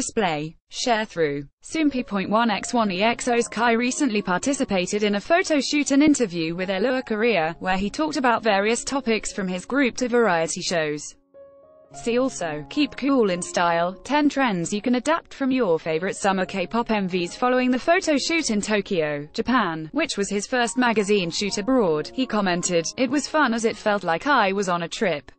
display, share through. Soompi.1x1 EXO's Kai recently participated in a photo shoot and interview with Allure Korea, where he talked about various topics from his group to variety shows. See also, Keep Cool in Style, 10 trends you can adapt from your favorite summer K-pop MVs following the photo shoot in Tokyo, Japan, which was his first magazine shoot abroad. He commented, It was fun as it felt like I was on a trip.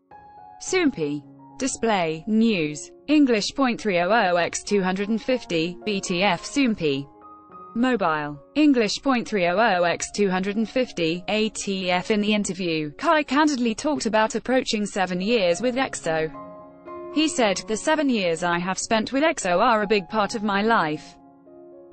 Soompi. Display, News. English .300x250, BTF Soompi. Mobile. English .300x250, ATF In the interview, Kai candidly talked about approaching seven years with EXO. He said, The seven years I have spent with EXO are a big part of my life.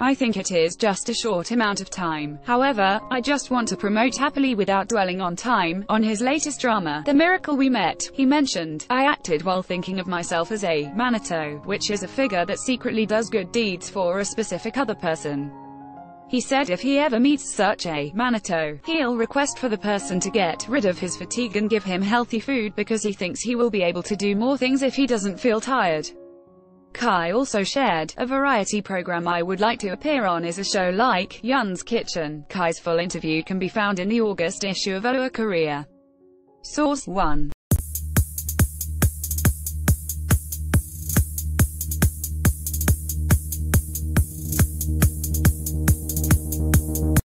I think it is just a short amount of time. However, I just want to promote happily without dwelling on time. On his latest drama, The Miracle We Met, he mentioned, I acted while thinking of myself as a Manito, which is a figure that secretly does good deeds for a specific other person. He said if he ever meets such a Manito, he'll request for the person to get rid of his fatigue and give him healthy food because he thinks he will be able to do more things if he doesn't feel tired. Kai also shared, a variety program I would like to appear on is a show like Yun's Kitchen. Kai's full interview can be found in the August issue of Allure Korea. Source 1.